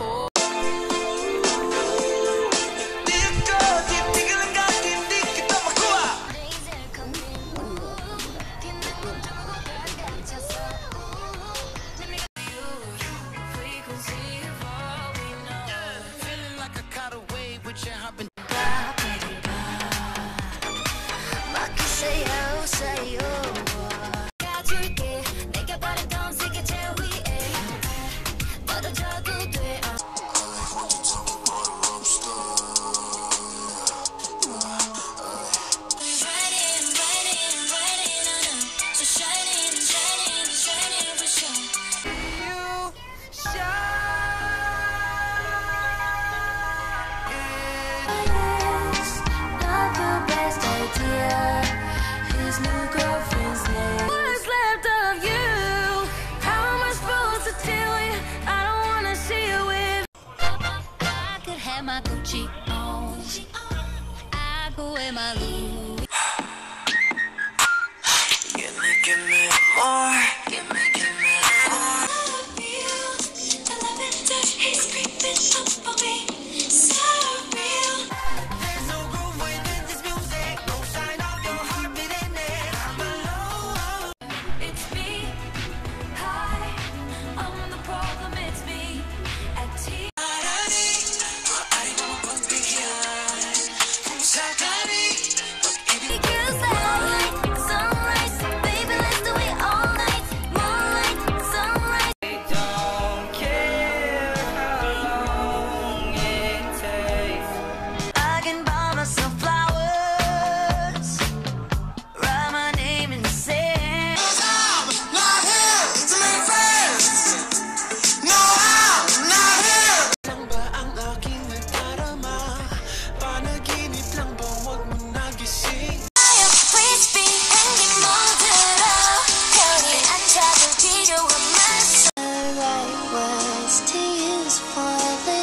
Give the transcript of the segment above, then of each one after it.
for had my Gucci on. I go in my Louis.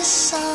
side.